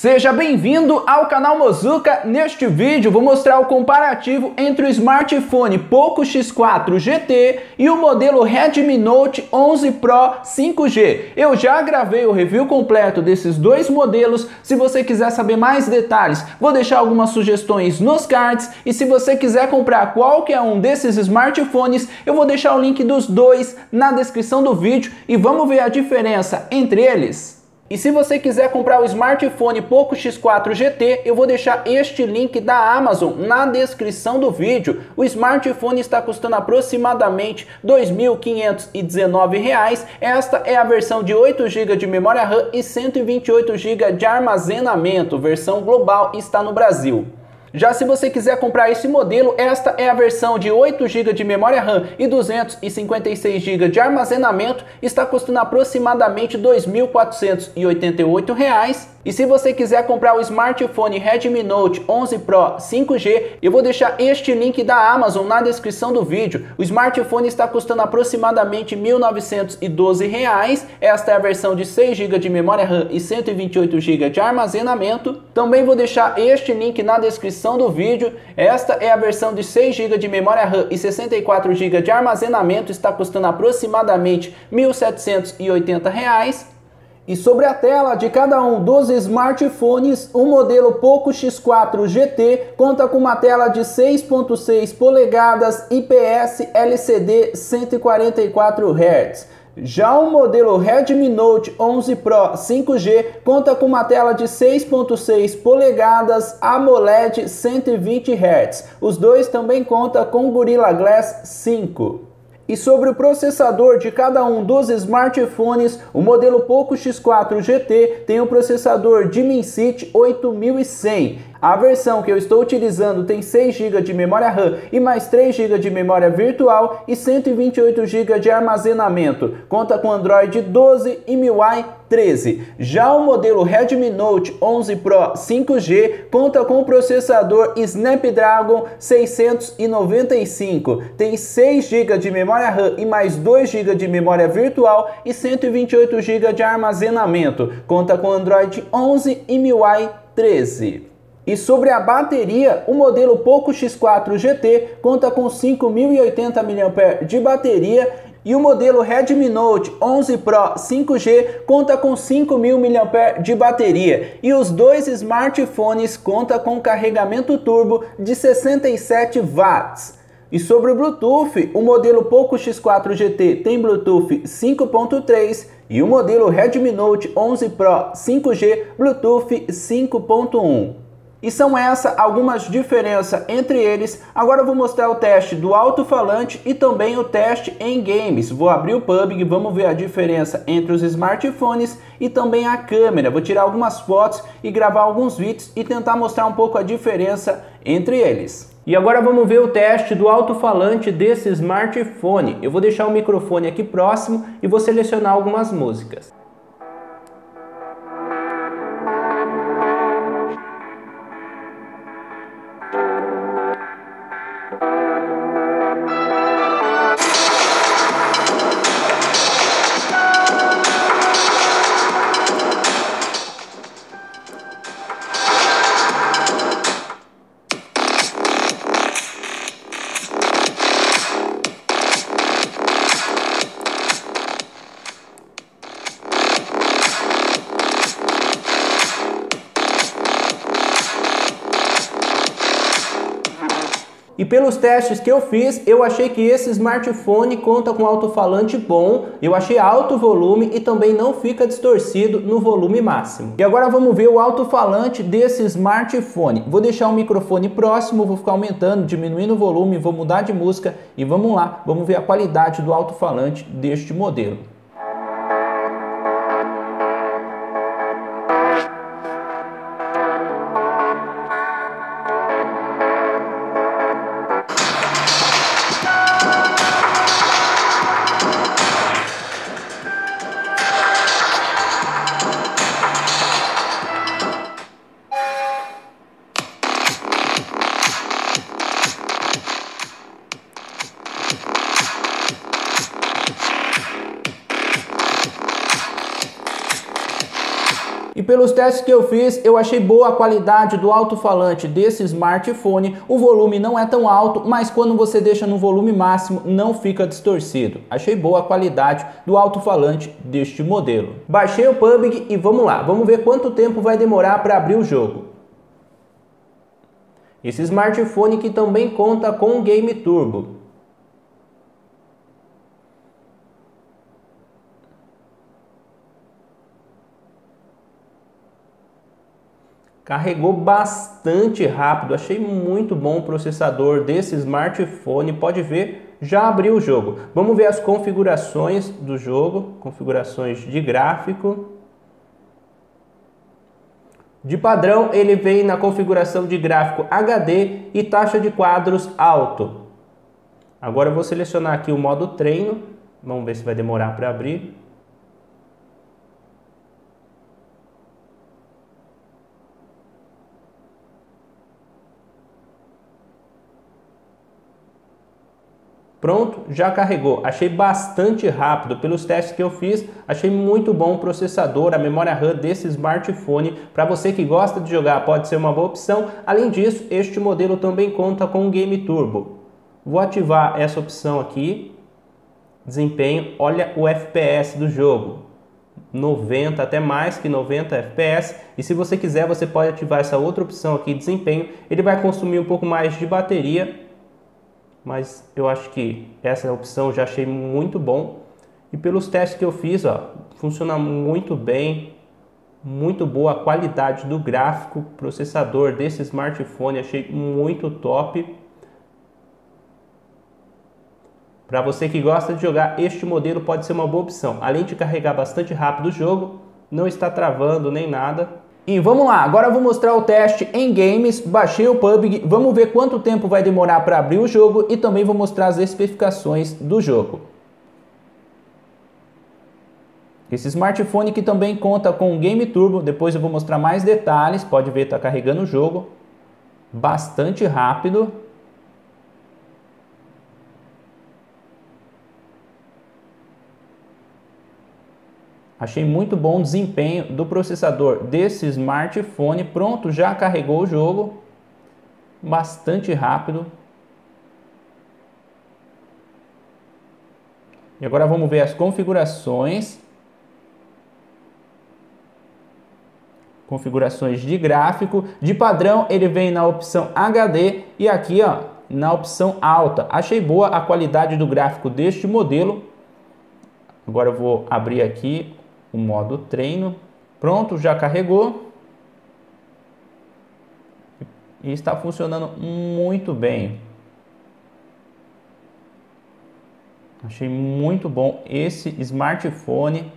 Seja bem-vindo ao canal Mozuka. Neste vídeo vou mostrar o comparativo entre o smartphone Poco X4 GT e o modelo Redmi Note 11 Pro 5G. Eu já gravei o review completo desses dois modelos. Se você quiser saber mais detalhes, vou deixar algumas sugestões nos cards e se você quiser comprar qualquer um desses smartphones, eu vou deixar o link dos dois na descrição do vídeo e vamos ver a diferença entre eles. E se você quiser comprar o smartphone Poco X4 GT, eu vou deixar este link da Amazon na descrição do vídeo. O smartphone está custando aproximadamente R$ 2.519. Esta é a versão de 8 GB de memória RAM e 128 GB de armazenamento. Versão global está no Brasil. Já se você quiser comprar esse modelo, esta é a versão de 8 GB de memória RAM e 256 GB de armazenamento, está custando aproximadamente R$ 2.488 e se você quiser comprar o smartphone Redmi Note 11 Pro 5G, eu vou deixar este link da Amazon na descrição do vídeo. O smartphone está custando aproximadamente R$ 1.912. Esta é a versão de 6 GB de memória RAM e 128 GB de armazenamento. Também vou deixar este link na descrição do vídeo. Esta é a versão de 6 GB de memória RAM e 64 GB de armazenamento, está custando aproximadamente R$ 1.780. E sobre a tela de cada um dos smartphones, o modelo Poco X4 GT conta com uma tela de 6.6 polegadas IPS LCD 144 Hz. Já o modelo Redmi Note 11 Pro 5G conta com uma tela de 6.6 polegadas AMOLED 120 Hz. Os dois também contam com Gorilla Glass 5. E sobre o processador de cada um dos smartphones, o modelo Poco X4 GT tem o processador Dimensity 8100 a versão que eu estou utilizando tem 6 GB de memória RAM e mais 3 GB de memória virtual e 128 GB de armazenamento. Conta com Android 12 e MIUI 13. Já o modelo Redmi Note 11 Pro 5G conta com o processador Snapdragon 695. Tem 6 GB de memória RAM e mais 2 GB de memória virtual e 128 GB de armazenamento. Conta com Android 11 e MIUI 13. E sobre a bateria, o modelo Poco X4 GT conta com 5.080 mAh de bateria e o modelo Redmi Note 11 Pro 5G conta com 5.000 mAh de bateria e os dois smartphones contam com carregamento turbo de 67 watts. E sobre o Bluetooth, o modelo Poco X4 GT tem Bluetooth 5.3 e o modelo Redmi Note 11 Pro 5G Bluetooth 5.1. E são essas algumas diferenças entre eles. Agora eu vou mostrar o teste do alto-falante e também o teste em games. Vou abrir o PUBG, vamos ver a diferença entre os smartphones e também a câmera. Vou tirar algumas fotos e gravar alguns vídeos e tentar mostrar um pouco a diferença entre eles. E agora vamos ver o teste do alto-falante desse smartphone. Eu vou deixar o microfone aqui próximo e vou selecionar algumas músicas. Pelos testes que eu fiz, eu achei que esse smartphone conta com alto-falante bom, eu achei alto volume e também não fica distorcido no volume máximo. E agora vamos ver o alto-falante desse smartphone. Vou deixar o microfone próximo, vou ficar aumentando, diminuindo o volume, vou mudar de música e vamos lá, vamos ver a qualidade do alto-falante deste modelo. Pelos testes que eu fiz, eu achei boa a qualidade do alto-falante desse smartphone. O volume não é tão alto, mas quando você deixa no volume máximo, não fica distorcido. Achei boa a qualidade do alto-falante deste modelo. Baixei o PUBG e vamos lá, vamos ver quanto tempo vai demorar para abrir o jogo. Esse smartphone que também conta com Game Turbo. Carregou bastante rápido, achei muito bom o processador desse smartphone. Pode ver, já abriu o jogo. Vamos ver as configurações do jogo, configurações de gráfico. De padrão, ele vem na configuração de gráfico HD e taxa de quadros alto. Agora eu vou selecionar aqui o modo treino. Vamos ver se vai demorar para abrir. Pronto, já carregou. Achei bastante rápido. Pelos testes que eu fiz, achei muito bom o processador, a memória RAM desse smartphone. Para você que gosta de jogar, pode ser uma boa opção. Além disso, este modelo também conta com o Game Turbo. Vou ativar essa opção aqui. Desempenho, olha o FPS do jogo. 90 até mais que 90 FPS e se você quiser você pode ativar essa outra opção aqui desempenho ele vai consumir um pouco mais de bateria mas eu acho que essa opção já achei muito bom. E pelos testes que eu fiz, ó, funciona muito bem, muito boa a qualidade do gráfico, processador desse smartphone, achei muito top. Para você que gosta de jogar, este modelo pode ser uma boa opção. Além de carregar bastante rápido o jogo, não está travando nem nada. E vamos lá, agora eu vou mostrar o teste em games, baixei o PUBG, vamos ver quanto tempo vai demorar para abrir o jogo e também vou mostrar as especificações do jogo. Esse smartphone que também conta com Game Turbo, depois eu vou mostrar mais detalhes, pode ver está carregando o jogo, bastante rápido. Achei muito bom o desempenho do processador desse smartphone. Pronto, já carregou o jogo. Bastante rápido. E agora vamos ver as configurações. Configurações de gráfico. De padrão, ele vem na opção HD e aqui ó, na opção alta. Achei boa a qualidade do gráfico deste modelo. Agora eu vou abrir aqui o modo treino. Pronto, já carregou. E está funcionando muito bem. Achei muito bom esse smartphone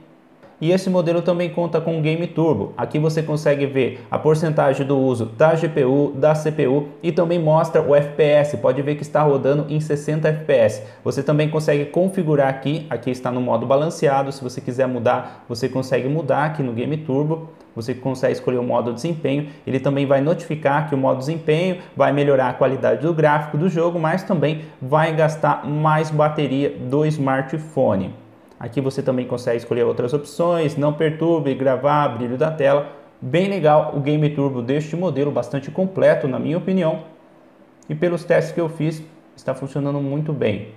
e esse modelo também conta com Game Turbo. Aqui você consegue ver a porcentagem do uso da GPU, da CPU e também mostra o FPS. Pode ver que está rodando em 60 FPS. Você também consegue configurar aqui, aqui está no modo balanceado. Se você quiser mudar, você consegue mudar aqui no Game Turbo. Você consegue escolher o modo desempenho. Ele também vai notificar que o modo desempenho vai melhorar a qualidade do gráfico do jogo, mas também vai gastar mais bateria do smartphone. Aqui você também consegue escolher outras opções, não perturbe, gravar, brilho da tela. Bem legal o Game Turbo deste modelo, bastante completo na minha opinião. E pelos testes que eu fiz, está funcionando muito bem.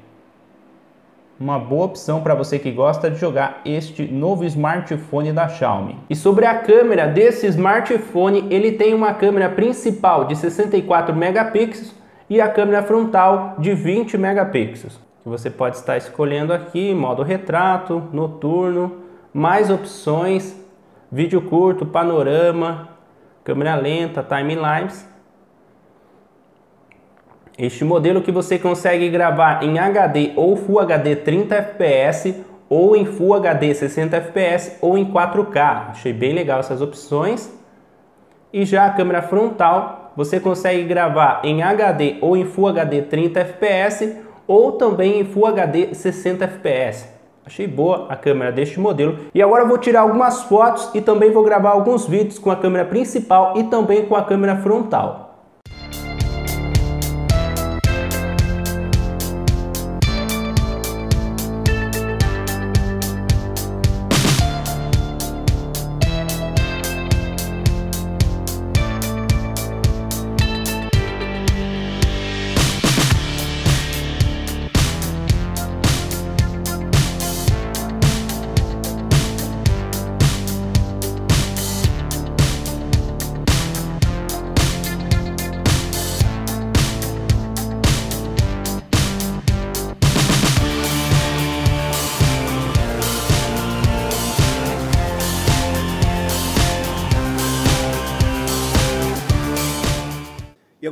Uma boa opção para você que gosta de jogar este novo smartphone da Xiaomi. E sobre a câmera desse smartphone, ele tem uma câmera principal de 64 megapixels e a câmera frontal de 20 megapixels que você pode estar escolhendo aqui, modo retrato, noturno, mais opções, vídeo curto, panorama, câmera lenta, timelapse. Este modelo que você consegue gravar em HD ou Full HD 30 fps ou em Full HD 60 fps ou em 4K. Achei bem legal essas opções. E já a câmera frontal, você consegue gravar em HD ou em Full HD 30 fps ou também em Full HD 60 fps. Achei boa a câmera deste modelo. E agora vou tirar algumas fotos e também vou gravar alguns vídeos com a câmera principal e também com a câmera frontal.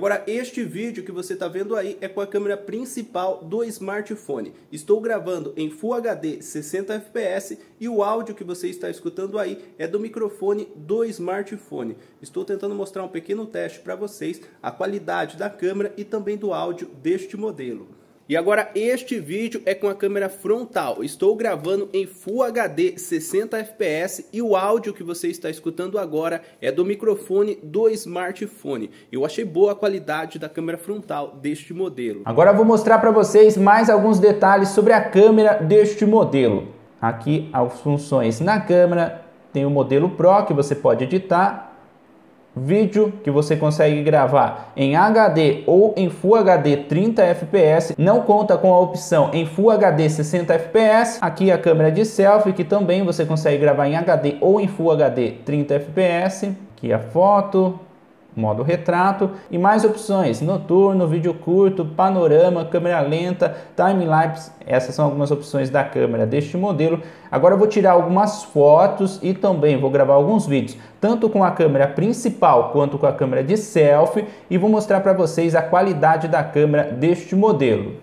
Agora este vídeo que você está vendo aí é com a câmera principal do smartphone. Estou gravando em Full HD 60 fps e o áudio que você está escutando aí é do microfone do smartphone. Estou tentando mostrar um pequeno teste para vocês a qualidade da câmera e também do áudio deste modelo. E agora este vídeo é com a câmera frontal. Estou gravando em Full HD 60 fps e o áudio que você está escutando agora é do microfone do smartphone. Eu achei boa a qualidade da câmera frontal deste modelo. Agora vou mostrar para vocês mais alguns detalhes sobre a câmera deste modelo. Aqui as funções na câmera, tem o modelo Pro que você pode editar vídeo que você consegue gravar em HD ou em Full HD 30 fps, não conta com a opção em Full HD 60 fps. Aqui a câmera de selfie que também você consegue gravar em HD ou em Full HD 30 fps. Aqui a foto, modo retrato e mais opções, noturno, vídeo curto, panorama, câmera lenta, time-lapse, essas são algumas opções da câmera deste modelo. Agora eu vou tirar algumas fotos e também vou gravar alguns vídeos, tanto com a câmera principal quanto com a câmera de selfie e vou mostrar para vocês a qualidade da câmera deste modelo.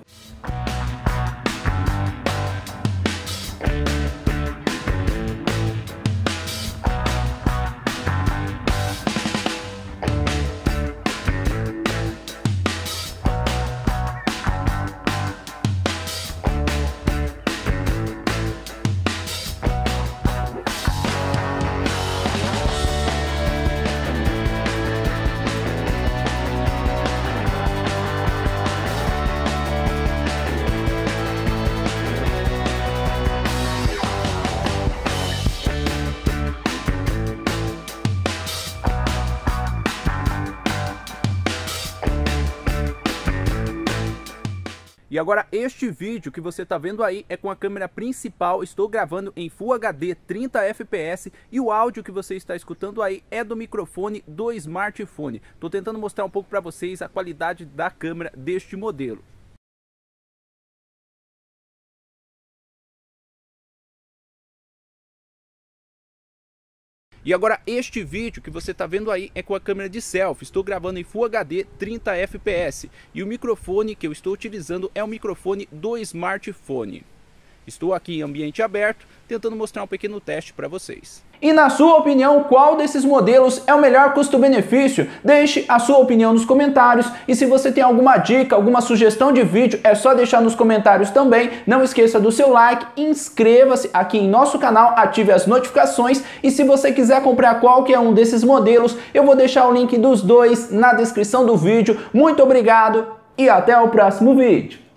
E agora este vídeo que você está vendo aí é com a câmera principal, estou gravando em Full HD 30 fps e o áudio que você está escutando aí é do microfone do smartphone. Estou tentando mostrar um pouco para vocês a qualidade da câmera deste modelo. E agora este vídeo que você está vendo aí é com a câmera de selfie. Estou gravando em Full HD 30 fps e o microfone que eu estou utilizando é o microfone do smartphone. Estou aqui em ambiente aberto, tentando mostrar um pequeno teste para vocês. E na sua opinião, qual desses modelos é o melhor custo-benefício? Deixe a sua opinião nos comentários e se você tem alguma dica, alguma sugestão de vídeo, é só deixar nos comentários também. Não esqueça do seu like, inscreva-se aqui em nosso canal, ative as notificações e se você quiser comprar qualquer um desses modelos, eu vou deixar o link dos dois na descrição do vídeo. Muito obrigado e até o próximo vídeo.